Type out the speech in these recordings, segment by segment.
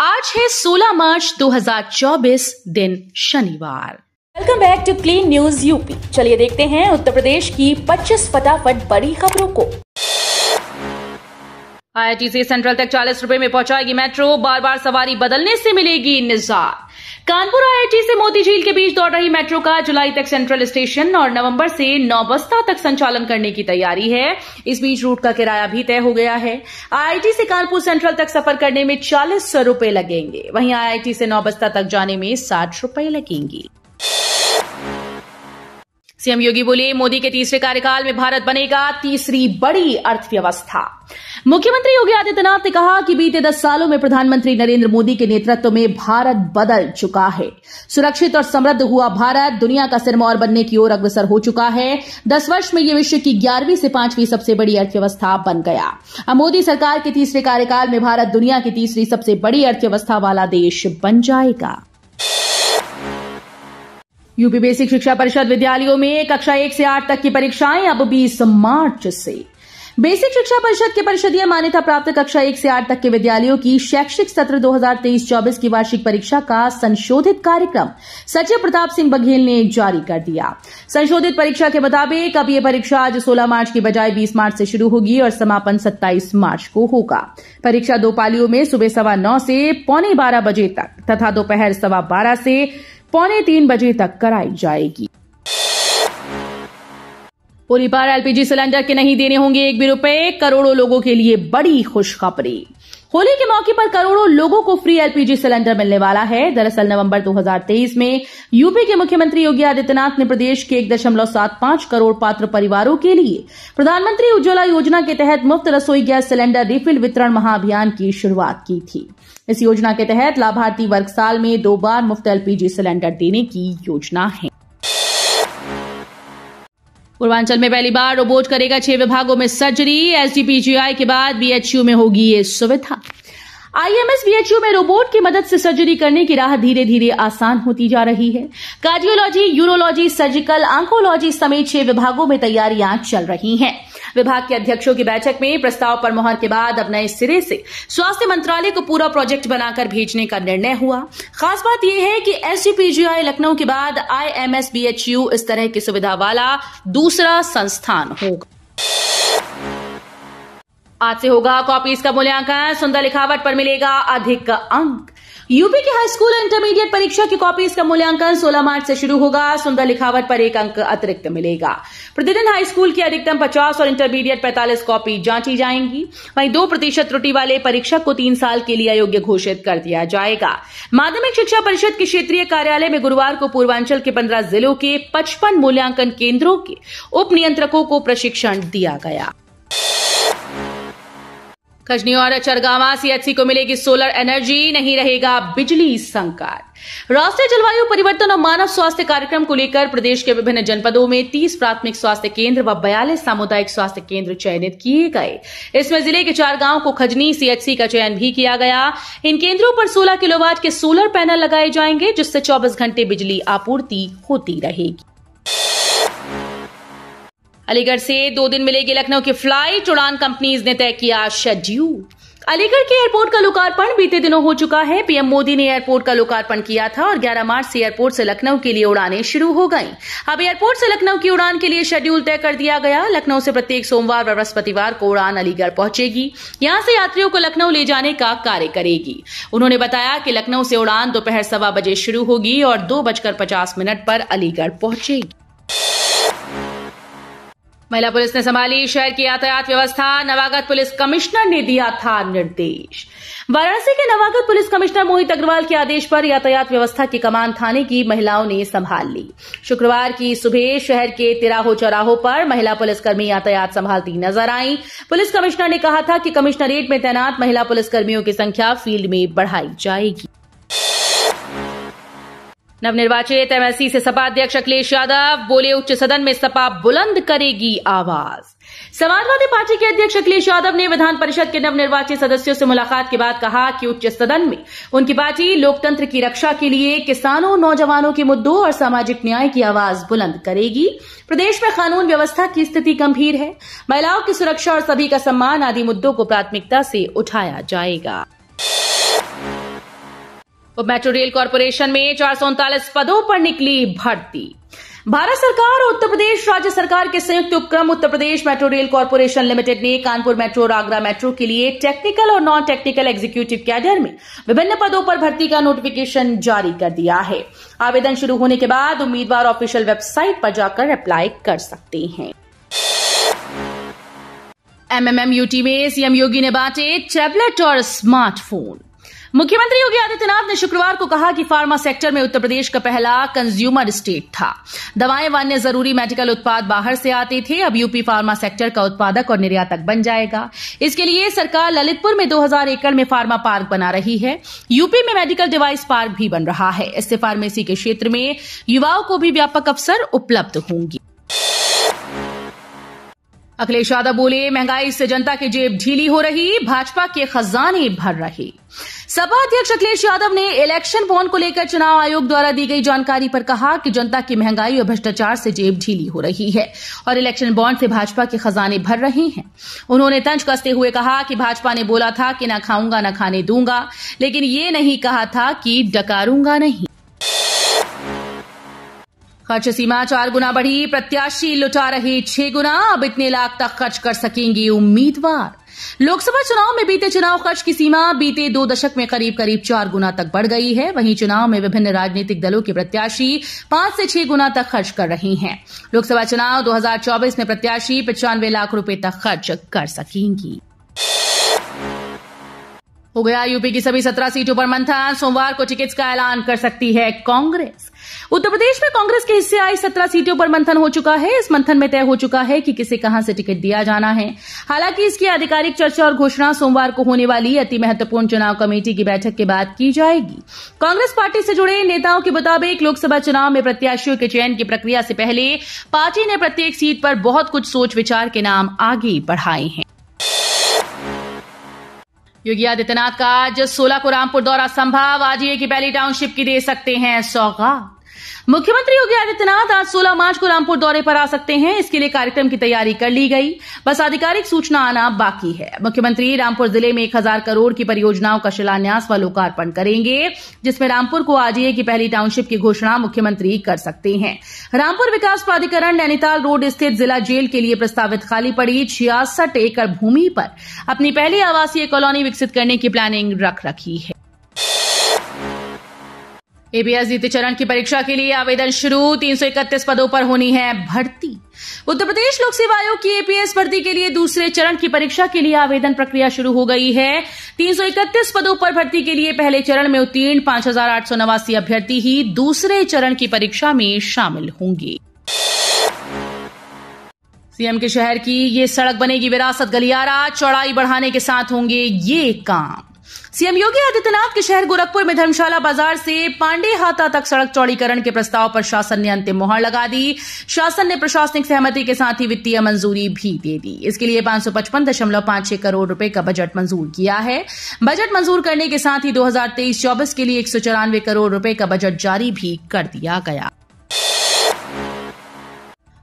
आज है 16 मार्च 2024 दिन शनिवार। Welcome back to clean news UP चलिए देखते हैं उत्तर प्रदेश की 25 फटाफट बड़ी खबरों को। आईआईटी से सेंट्रल तक चालीस रुपए में पहुंचाएगी मेट्रो बार बार सवारी बदलने से मिलेगी निजार कानपुर आईआईटी से मोती झील के बीच दौड़ रही मेट्रो का जुलाई तक सेंट्रल स्टेशन और नवंबर से नौबस्ता तक संचालन करने की तैयारी है। इस बीच रूट का किराया भी तय हो गया है। आईआईटी से कानपुर सेंट्रल तक सफ़र करने में चालीस रुपए लगेंगे। वहीं आईआईटी से नौबस्ता तक जाने में साठ रुपए लगेंगी। सीएम योगी बोले, मोदी के तीसरे कार्यकाल में भारत बनेगा तीसरी बड़ी अर्थव्यवस्था। मुख्यमंत्री योगी आदित्यनाथ ने कहा कि बीते दस सालों में प्रधानमंत्री नरेंद्र मोदी के नेतृत्व में भारत बदल चुका है। सुरक्षित और समृद्ध हुआ भारत दुनिया का सिरमौर बनने की ओर अग्रसर हो चुका है। दस वर्ष में यह विश्व की ग्यारहवीं से पांचवीं सबसे बड़ी अर्थव्यवस्था बन गया। अब मोदी सरकार के तीसरे कार्यकाल में भारत दुनिया की तीसरी सबसे बड़ी अर्थव्यवस्था वाला देश बन जाएगा। यूपी बेसिक शिक्षा परिषद विद्यालयों में कक्षा एक से आठ तक की परीक्षाएँ अब 20 मार्च से। बेसिक शिक्षा परिषद के परिषदीय मान्यता प्राप्त कक्षा एक से आठ तक के विद्यालयों की शैक्षिक सत्र 2023-24 की वार्षिक परीक्षा का संशोधित कार्यक्रम सचिव प्रताप सिंह बघेल ने जारी कर दिया। संशोधित परीक्षा के मुताबिक अब यह परीक्षा आज 16 मार्च की बजाय 20 मार्च से शुरू होगी और समापन 27 मार्च को होगा। परीक्षा दो पालियों में सुबह सवा नौ से पौने बारह बजे तक तथा दोपहर सवा बारह से पौने तीन बजे तक कराई जाएगी। पूरी पर एलपीजी सिलेंडर के नहीं देने होंगे एक भी रुपए, करोड़ों लोगों के लिए बड़ी खुशखबरी। होली के मौके पर करोड़ों लोगों को फ्री एलपीजी सिलेंडर मिलने वाला है। दरअसल नवंबर 2023 में यूपी के मुख्यमंत्री योगी आदित्यनाथ ने प्रदेश के एक दशमलव सात पाँच करोड़ पात्र परिवारों के लिए प्रधानमंत्री उज्ज्वला योजना के तहत मुफ़्त रसोई गैस सिलेंडर रिफिल वितरण महाअभियान की शुरुआत की थी। इस योजना के तहत लाभार्थी वर्ग साल में दो बार मुफ़्त एलपीजी सिलेंडर देने की योजना है। पूर्वांचल में पहली बार रोबोट करेगा छह विभागों में सर्जरी, एसडीपीजीआई के बाद बीएचयू में होगी ये सुविधा। आईएमएस बीएचयू में रोबोट की मदद से सर्जरी करने की राह धीरे धीरे आसान होती जा रही है। कार्डियोलॉजी, यूरोलॉजी, सर्जिकल, आंकोलॉजी समेत छह विभागों में तैयारियाँ चल रही हैं। विभाग के अध्यक्षों की बैठक में प्रस्ताव पर मोहर के बाद अब नए सिरे से स्वास्थ्य मंत्रालय को पूरा प्रोजेक्ट बनाकर भेजने का निर्णय हुआ। खास बात यह है कि एसजीपीजीआई लखनऊ के बाद आईएमएसबीएचयू इस तरह की सुविधा वाला दूसरा संस्थान होगा। आज से होगा कॉपीज का मूल्यांकन। सुंदर लिखावट पर मिलेगा अधिक अंक। यूपी की हाई स्कूल और इंटरमीडिएट परीक्षा की कॉपीज का मूल्यांकन 16 मार्च से शुरू होगा। सुंदर लिखावट पर एक अंक अतिरिक्त मिलेगा। प्रतिदिन हाई स्कूल की अधिकतम 50 और इंटरमीडिएट 45 कॉपी जांची जाएँगी। वहीं दो प्रतिशत त्रुटि वाले परीक्षक को तीन साल के लिए अयोग्य घोषित कर दिया जाएगा। माध्यमिक शिक्षा परिषद के क्षेत्रीय कार्यालय में गुरुवार को पूर्वांचल के पंद्रह जिलों के पचपन मूल्यांकन केंद्रों के उप नियंत्रकों को प्रशिक्षण दिया गया। खजनी और चरगावा सीएचसी को मिलेगी सोलर एनर्जी नहीं रहेगा बिजली संकट। राष्ट्रीय जलवायु परिवर्तन और मानव स्वास्थ्य कार्यक्रम को लेकर प्रदेश के विभिन्न जनपदों में 30 प्राथमिक स्वास्थ्य केंद्र व बयालीस सामुदायिक स्वास्थ्य केंद्र चयनित किए गए। इसमें ज़िले के चार गाँव को खजनी सीएचसी का चयन भी किया गया। इन केंद्रों पर 16 किलोवाट के सोलर पैनल लगाए जाएँगे, जिससे 24 घंटे बिजली आपूर्ति होती रहेगी। अलीगढ़ से दो दिन मिलेगी लखनऊ की फ़्लाइट। उड़ान कंपनीज़ ने तय किया शेड्यूल अलीगढ़ के एयरपोर्ट का लोकार्पण बीते दिनों हो चुका है। पीएम मोदी ने एयरपोर्ट का लोकार्पण किया था और 11 मार्च से एयरपोर्ट से लखनऊ के लिए उड़ानें शुरू हो गईं। अब एयरपोर्ट से लखनऊ की उड़ान के लिए शेड्यूल तय कर दिया गया। लखनऊ से प्रत्येक सोमवार व बृहस्पतिवार को उड़ान अलीगढ़ पहुंचेगी। यहाँ से यात्रियों को लखनऊ ले जाने का कार्य करेगी। उन्होंने बताया कि लखनऊ से उड़ान दोपहर सवा बजे शुरू होगी और दो बजकर पचास मिनट पर अलीगढ़ पहुंचेगी। महिला पुलिस ने संभाली शहर की यातायात व्यवस्था। नवागत पुलिस कमिश्नर ने दिया था निर्देश। वाराणसी के नवागत पुलिस कमिश्नर मोहित अग्रवाल के आदेश पर यातायात व्यवस्था की कमान थाने की महिलाओं ने संभाल ली। शुक्रवार की सुबह शहर के तिराहो चौराहों पर महिला पुलिसकर्मी यातायात संभालती नज़र आई। पुलिस कमिश्नर ने कहा था कि कमिश्नरेट में तैनात महिला पुलिसकर्मियों की संख्या फ़ील्ड में बढ़ाई जाएगी। नवनिर्वाचित एमएलसी से सपा अध्यक्ष अखिलेश यादव, बोले उच्च सदन में सपा बुलंद करेगी आवाज़। समाजवादी पार्टी के अध्यक्ष अखिलेश यादव ने विधान परिषद के नवनिर्वाचित सदस्यों से मुलाकात के बाद कहा कि उच्च सदन में उनकी पार्टी लोकतंत्र की रक्षा के लिए किसानों, नौजवानों के मुद्दों और सामाजिक न्याय की आवाज़ बुलंद करेगी। प्रदेश में कानून व्यवस्था की स्थिति गंभीर है। महिलाओं की सुरक्षा और सभी का सम्मान आदि मुद्दों को प्राथमिकता से उठाया जाएगा। मेट्रो रेल कॉरपोरेशन में चार सौ उनतालीस पदों पर निकली भर्ती। भारत सरकार और उत्तर प्रदेश राज्य सरकार के संयुक्त उपक्रम Uttar Pradesh metro rail corporation limited ने कानपुर मेट्रो और आगरा मेट्रो के लिए टेक्निकल और नॉन टेक्निकल एग्जीक्यूटिव कैडर में विभिन्न पदों पर भर्ती का नोटिफिकेशन जारी कर दिया है। आवेदन शुरू होने के बाद उम्मीदवार ऑफिशियल वेबसाइट पर जाकर अप्लाई कर सकते हैं। एमएमएमयूटी में सीएम योगी ने बांटे टैबलेट और स्मार्टफ़ोन। मुख्यमंत्री योगी आदित्यनाथ ने शुक्रवार को कहा कि फार्मा सेक्टर में उत्तर प्रदेश का पहला कंज्यूमर स्टेट था। दवाएँ व अन्य ज़रूरी मेडिकल उत्पाद बाहर से आते थे। अब यूपी फार्मा सेक्टर का उत्पादक और निर्यातक बन जाएगा। इसके लिए सरकार ललितपुर में 2000 एकड़ में फार्मा पार्क बना रही है। यूपी में मेडिकल डिवाइस पार्क भी बन रहा है। इससे फार्मेसी के क्षेत्र में युवाओं को भी व्यापक अवसर उपलब्ध होंगे। अखिलेश यादव बोले, महँगाई से जनता की जेब ढीली हो रही। भाजपा के खजाने भर रहे। सपा अध्यक्ष अखिलेश यादव ने इलेक्शन बॉन्ड को लेकर चुनाव आयोग द्वारा दी गई जानकारी पर कहा कि जनता की महँगाई और भ्रष्टाचार से जेब ढीली हो रही है और इलेक्शन बॉन्ड से भाजपा के खजाने भर रहे हैं। उन्होंने तंज कसते हुए कहा कि भाजपा ने बोला था कि न खाऊँगा, न खाने दूँगा, लेकिन ये नहीं कहा था कि डकारूँगा नहीं। खर्च सीमा चार गुना बढ़ी, प्रत्याशी लुटा रहे छह गुना, अब इतने लाख तक खर्च कर सकेंगे उम्मीदवार। लोकसभा चुनाव में बीते चुनाव खर्च की सीमा बीते दो दशक में करीब करीब चार गुना तक बढ़ गई है। वहीं चुनाव में विभिन्न राजनीतिक दलों के प्रत्याशी पाँच से छह गुना तक खर्च कर रहे हैं। लोकसभा चुनाव 2024 में प्रत्याशी पचानवे लाख रुपए तक खर्च कर सकेंगी। हो गया यूपी की सभी सत्रह सीटों पर मंथन। सोमवार को टिकट्स का ऐलान कर सकती है कांग्रेस। उत्तर प्रदेश में कांग्रेस के हिस्से आई सत्रह सीटों पर मंथन हो चुका है। इस मंथन में तय हो चुका है कि किसे कहाँ से टिकट दिया जाना है। हालाँकि इसकी आधिकारिक चर्चा और घोषणा सोमवार को होने वाली अति महत्वपूर्ण चुनाव कमेटी की बैठक के बाद की जाएगी। कांग्रेस पार्टी से जुड़े नेताओं के मुताबिक लोकसभा चुनाव में प्रत्याशियों के चयन की प्रक्रिया से पहले पार्टी ने प्रत्येक सीट पर बहुत कुछ सोच विचार के नाम आगे बढ़ाए हैं। योगी आदित्यनाथ का आज सोलह को रामपुर दौरा संभव। आज ये की पहली टाउनशिप की दे सकते हैं सौगात। मुख्यमंत्री योगी आदित्यनाथ आज 16 मार्च को रामपुर दौरे पर आ सकते हैं। इसके लिए कार्यक्रम की तैयारी कर ली गई। बस आधिकारिक सूचना आना बाकी है। मुख्यमंत्री रामपुर ज़िले में एक हज़ार करोड़ की परियोजनाओं का शिलान्यास व लोकार्पण करेंगे, जिसमें रामपुर को आजीए की पहली टाउनशिप की घोषणा मुख्यमंत्री कर सकते हैं। रामपुर विकास प्राधिकरण नैनीताल रोड स्थित जिला जेल के लिए प्रस्तावित खाली पड़ी छियासठ एकड़ भूमि पर अपनी पहली आवासीय कॉलोनी विकसित करने की प्लानिंग रख रखी है। एपीएस द्वितीय चरण की परीक्षा के लिए आवेदन शुरू। 331 पदों पर होनी है भर्ती। उत्तर प्रदेश लोक सेवा आयोग की एपीएस भर्ती के लिए दूसरे चरण की परीक्षा के लिए आवेदन प्रक्रिया शुरू हो गई है। 331 पदों पर भर्ती के लिए पहले चरण में उत्तीर्ण पाँच अभ्यर्थी ही दूसरे चरण की परीक्षा में शामिल होंगे। सीएम के शहर की ये सड़क बनेगी विरासत, गलियारा, चौड़ाई बढ़ाने के साथ होंगे ये काम। सीएम योगी आदित्यनाथ के शहर गोरखपुर में धर्मशाला बाज़ार से पांडे हाथा तक सड़क चौड़ीकरण के प्रस्ताव पर शासन ने अंतिम मुहर लगा दी। शासन ने प्रशासनिक सहमति के साथ ही वित्तीय मंजूरी भी दे दी। इसके लिए पाँच करोड़ रुपए का बजट मंजूर किया है। बजट मंजूर करने के साथ ही दो हज़ार के लिए एक सौ चौरानवे करोड़ रुपए का बजट जारी भी कर दिया गया।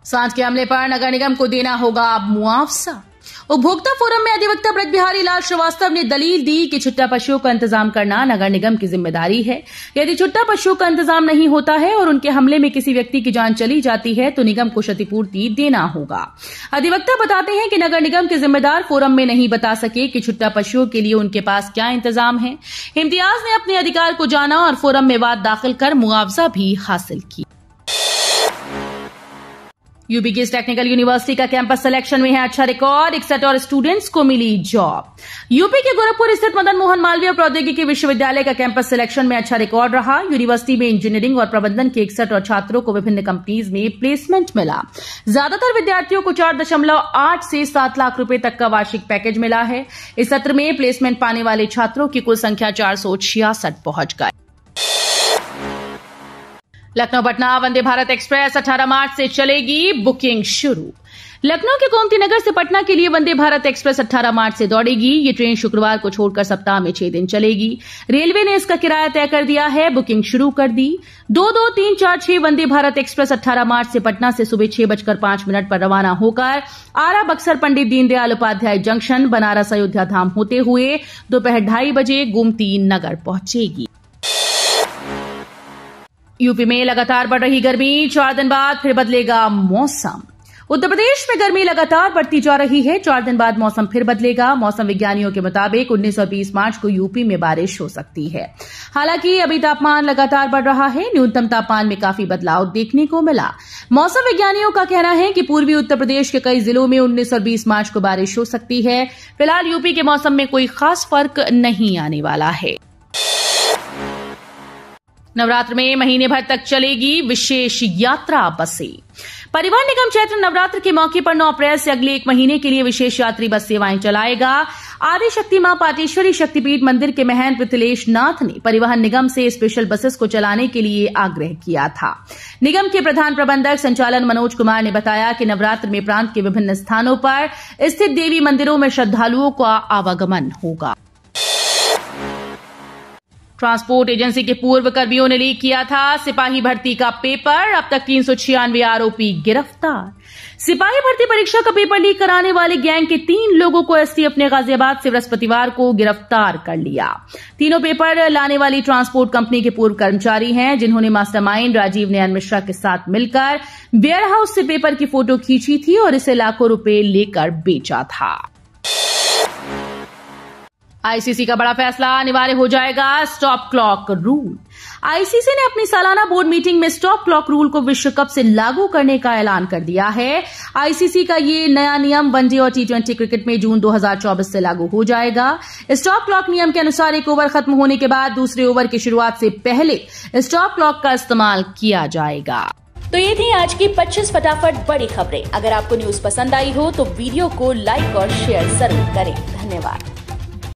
साँझ के हमले पर नगर निगम को देना होगा अब मुआवजा। उपभोक्ता फोरम में अधिवक्ता ब्रज बिहारी लाल श्रीवास्तव ने दलील दी कि छुट्टा पशुओं का इंतज़ाम करना नगर निगम की ज़िम्मेदारी है। यदि छुट्टा पशुओं का इंतज़ाम नहीं होता है और उनके हमले में किसी व्यक्ति की जान चली जाती है तो निगम को क्षतिपूर्ति देना होगा। अधिवक्ता बताते हैं कि नगर निगम के जिम्मेदार फोरम में नहीं बता सके कि छुट्टा पशुओं के लिए उनके पास क्या इंतज़ाम है। इम्तियाज़ ने अपने अधिकार को जाना और फोरम में वाद दाखिल कर मुआवजा भी हासिल किया। यूपी की टेक्निकल यूनिवर्सिटी का कैंपस सिलेक्शन में है। अच्छा रिकॉर्ड इकसठ और स्टूडेंट्स को मिली जॉब यूपी के गोरखपुर स्थित मदन मोहन मालवीय प्रौद्योगिकी विश्वविद्यालय का कैंपस सिलेक्शन में अच्छा रिकॉर्ड रहा। यूनिवर्सिटी में इंजीनियरिंग और प्रबंधन के इकसठ और छात्रों को विभिन्न कंपनीज़ में प्लेसमेंट मिला। ज़्यादातर विद्यार्थियों को चार दशमलव आठ से सात लाख रुपये तक का वार्षिक पैकेज मिला है। इस सत्र में प्लेसमेंट पाने वाले छात्रों की कुल संख्या चार सौ छियासठ पहुँच गई। लखनऊ पटना वंदे भारत एक्सप्रेस 18 मार्च से चलेगी बुकिंग शुरू। लखनऊ के गोमती नगर से पटना के लिए वंदे भारत एक्सप्रेस 18 मार्च से दौड़ेगी। ये ट्रेन शुक्रवार को छोड़कर सप्ताह में छह दिन चलेगी। रेलवे ने इसका किराया तय कर दिया है, बुकिंग शुरू कर दी। दो दो, तीन, चार, छह वंदे भारत एक्सप्रेस 18 मार्च से पटना से सुबह छह बजकर पाँच मिनट पर रवाना होकर आरा बक्सर पंडित दीनदयाल उपाध्याय जंक्शन, बनारस अयोध्या धाम होते हुए दोपहर ढाई बजे गोमती नगर पहुंचेगी। यूपी में लगातार बढ़ रही गर्मी, चार दिन बाद फिर बदलेगा मौसम। उत्तर प्रदेश में गर्मी लगातार बढ़ती जा रही है, चार दिन बाद मौसम फिर बदलेगा। मौसम विज्ञानियों के मुताबिक 19 और 20 मार्च को यूपी में बारिश हो सकती है। हालाँकि अभी तापमान लगातार बढ़ रहा है, न्यूनतम तापमान में काफ़ी बदलाव देखने को मिला। मौसम विज्ञानियों का कहना है कि पूर्वी उत्तर प्रदेश के कई जिलों में 19 और 20 मार्च को बारिश हो सकती है। फ़िलहाल यूपी के मौसम में कोई खास फ़र्क नहीं आने वाला है। नवरात्र में महीने भर तक चलेगी विशेष यात्रा बसें। परिवहन निगम चैत्र नवरात्र के मौके पर 9 अप्रैल से अगले एक महीने के लिए विशेष यात्री बस सेवाएँ चलाएगा। आदि शक्ति माँ पाटेश्वरी शक्तिपीठ मंदिर के महंत पृथलेश नाथ ने परिवहन निगम से स्पेशल बसेस को चलाने के लिए आग्रह किया था। निगम के प्रधान प्रबंधक संचालन मनोज कुमार ने बताया कि नवरात्र में प्रांत के विभिन्न स्थानों पर स्थित देवी मंदिरों में श्रद्धालुओं का आवागमन होगा। ट्रांसपोर्ट एजेंसी के पूर्व कर्मियों ने लीक किया था। सिपाही भर्ती का पेपर, अब तक तीन सौ छियानवे आरोपी गिरफ़्तार। सिपाही भर्ती परीक्षा का पेपर लीक कराने वाले गैंग के तीन लोगों को एसटीएफ ने गाजियाबाद से बृहस्पतिवार को गिरफ़्तार कर लिया। तीनों पेपर लाने वाली ट्रांसपोर्ट कंपनी के पूर्व कर्मचारी हैं, जिन्होंने मास्टरमाइंड राजीव नयन मिश्रा के साथ मिलकर वेयर हाउस से पेपर की फ़ोटो खींची थी और इसे लाखों रुपए लेकर बेचा था। आईसीसी का बड़ा फैसला, अनिवार्य हो जाएगा स्टॉप क्लॉक रूल आईसीसी ने अपनी सालाना बोर्ड मीटिंग में स्टॉप क्लॉक रूल को विश्व कप से लागू करने का ऐलान कर दिया है। आईसीसी का ये नया नियम वनडे और टी क्रिकेट में जून 2024 से लागू हो जाएगा। स्टॉप क्लॉक नियम के अनुसार एक ओवर खत्म होने के बाद दूसरे ओवर की शुरुआत से पहले स्टॉप क्लॉक का इस्तेमाल किया जाएगा। तो ये थी आज की 25 फटाफट बड़ी खबरें। अगर आपको न्यूज़ पसंद आई हो तो वीडियो को लाइक और शेयर ज़रूर करें। धन्यवाद।